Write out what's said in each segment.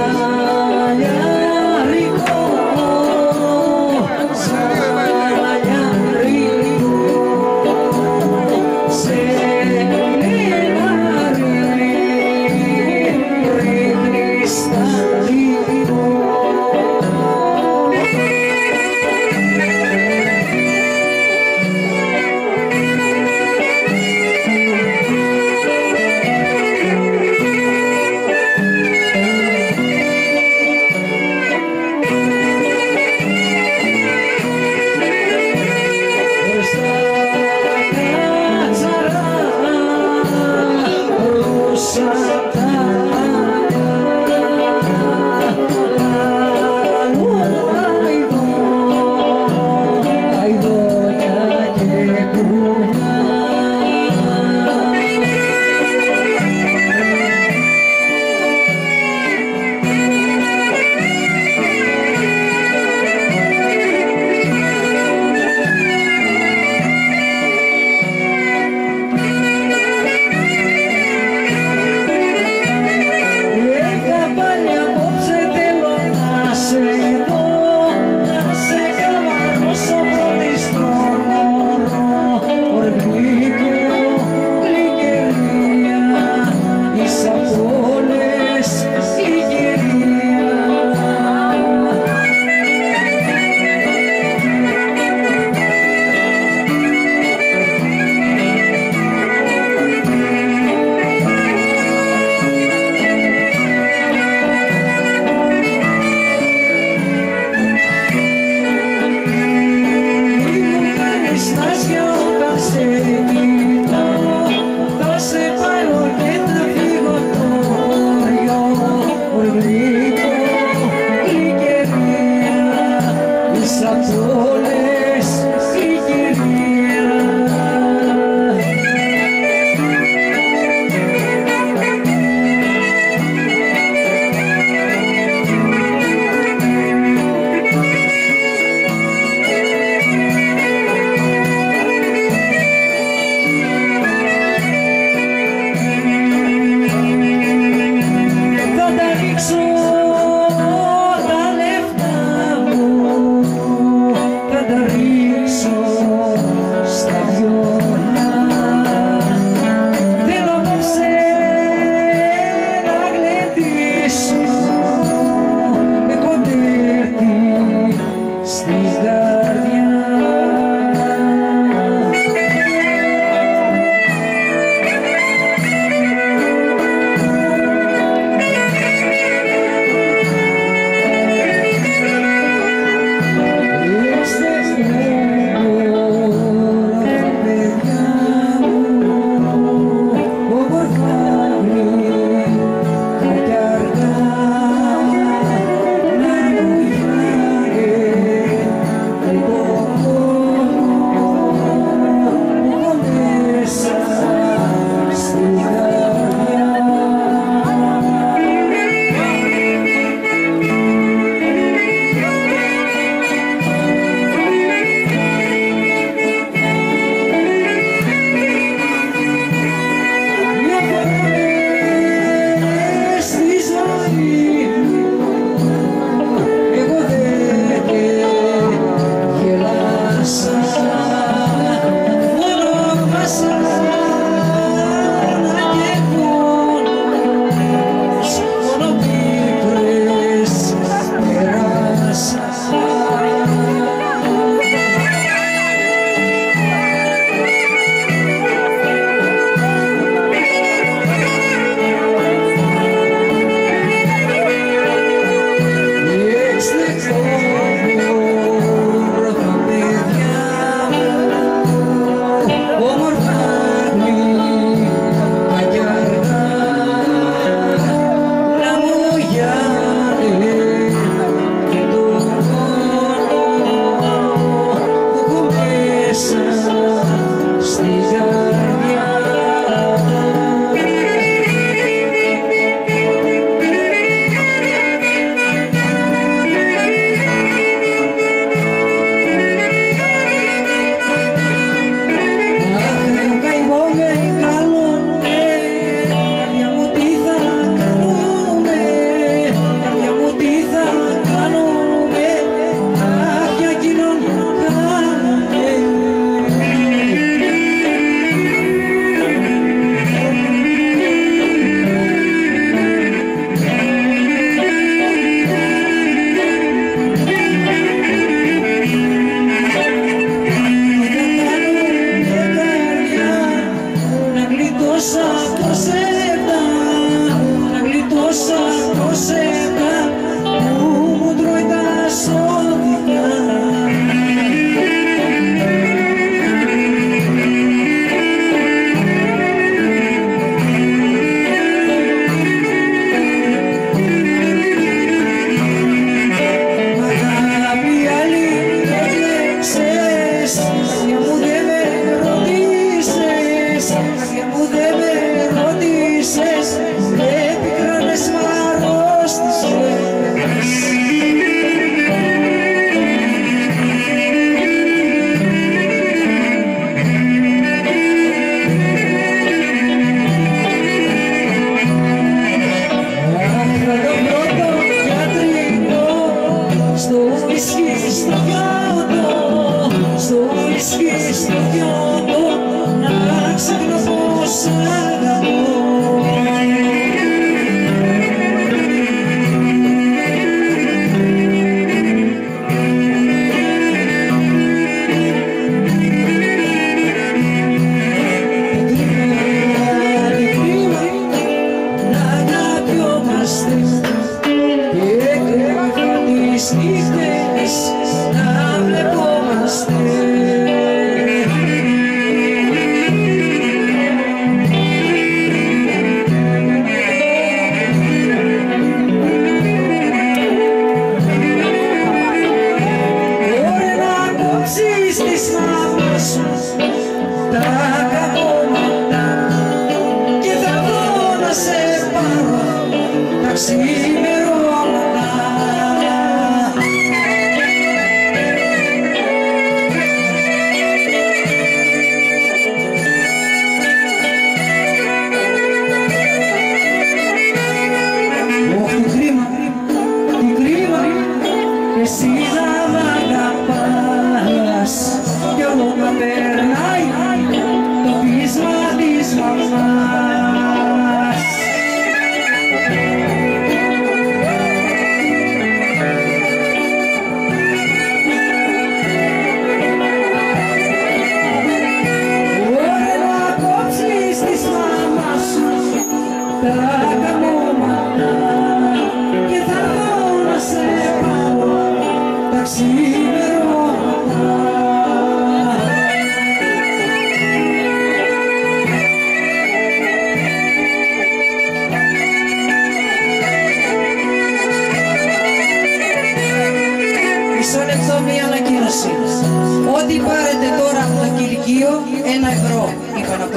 love. τις νύχτες να βλεπόμαστε. Ωραία να κόψεις τις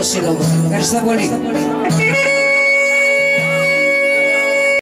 Solo, Garza Bolívar.